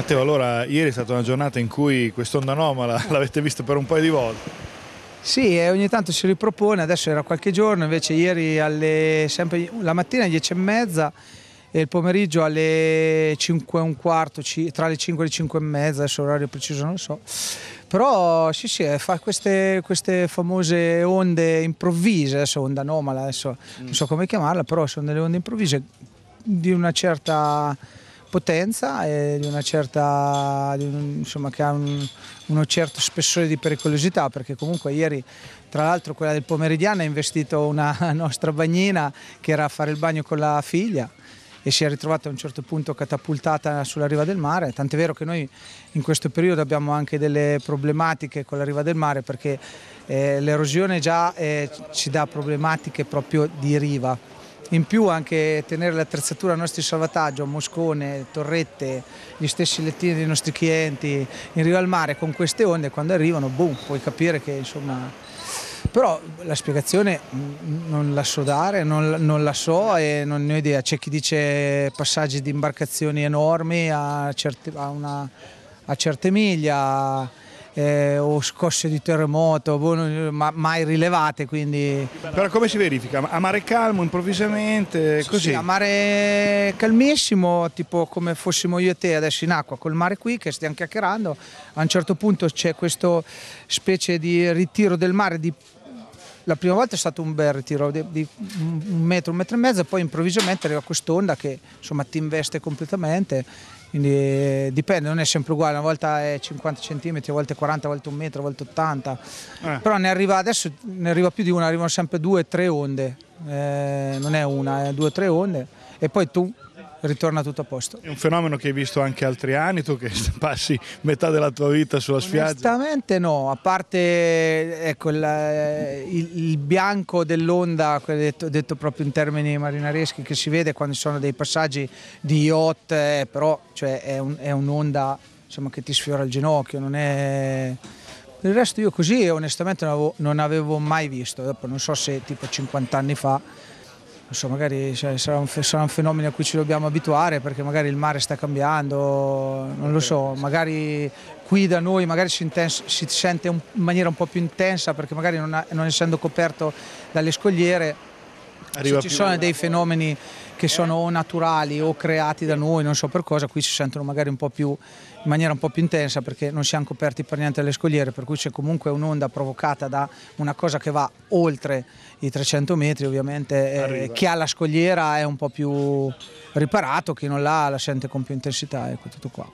Matteo, allora ieri è stata una giornata in cui quest'onda anomala l'avete vista per un paio di volte. Sì, ogni tanto si ripropone, adesso era qualche giorno, invece ieri alle, sempre, la mattina alle 10 e mezza e il pomeriggio alle 5 e un quarto, tra le 5 e le 5 e mezza, adesso l'orario preciso non lo so. Però sì, sì, fa queste, queste famose onde improvvise, adesso onda anomala, adesso mm. non so come chiamarla, però sono delle onde improvvise di una certa potenza e di una certa, di un, insomma, che ha un, uno certo spessore di pericolosità perché comunque ieri tra l'altro quella del pomeridiano ha investito una nostra bagnina che era a fare il bagno con la figlia e si è ritrovata a un certo punto catapultata sulla riva del mare, tant'è vero che noi in questo periodo abbiamo anche delle problematiche con la riva del mare perché eh, l'erosione già eh, ci dà problematiche proprio di riva in più anche tenere l'attrezzatura a nostri salvataggio, moscone, torrette, gli stessi lettini dei nostri clienti in riva al mare con queste onde, quando arrivano, boom, puoi capire che insomma... Però la spiegazione non la so dare, non, non la so e non ne ho idea. C'è chi dice passaggi di imbarcazioni enormi a certe, a una, a certe miglia, eh, o scosse di terremoto, boh, ma, mai rilevate. Quindi... Però come si verifica? A mare calmo, improvvisamente, così? Sì, a mare calmissimo, tipo come fossimo io e te adesso in acqua, col mare qui che stiamo chiacchierando, a un certo punto c'è questo specie di ritiro del mare di la prima volta è stato un bel ritiro di, di, un metro, un metro e mezzo, poi improvvisamente arriva quest'onda che insomma ti investe completamente. Quindi eh, dipende, non è sempre uguale, una volta è 50 cm, a volte 40, a volte un metro, a volte 80, eh. però ne arriva adesso ne arriva più di una, arrivano sempre due o tre onde, eh, non è una, è due o tre onde. E poi tu ritorna tutto a posto. È un fenomeno che hai visto anche altri anni, tu che passi metà della tua vita sulla spiaggia? Onestamente no, a parte ecco, il, il, il, bianco dell'onda, detto, detto, proprio in termini marinareschi, che si vede quando ci sono dei passaggi di yacht, eh, però cioè, è, un, è un'onda insomma, che ti sfiora il ginocchio, non è... Il resto io così onestamente non avevo, non avevo mai visto, dopo non so se tipo 50 anni fa so, magari cioè, sarà, un, sarà, un, fenomeno a cui ci dobbiamo abituare perché magari il mare sta cambiando, non lo so, magari qui da noi magari si, intens- si sente in maniera un po' più intensa perché magari non, ha, non essendo coperto dalle scogliere ci sono dei fenomeni che sono o naturali o creati da noi, non so per cosa, qui si sentono magari un po' più, in maniera un po' più intensa perché non siamo coperti per niente dalle scogliere, per cui c'è comunque un'onda provocata da una cosa che va oltre i 300 metri, ovviamente eh, chi ha la scogliera è un po' più riparato, chi non l'ha la sente con più intensità, ecco tutto qua.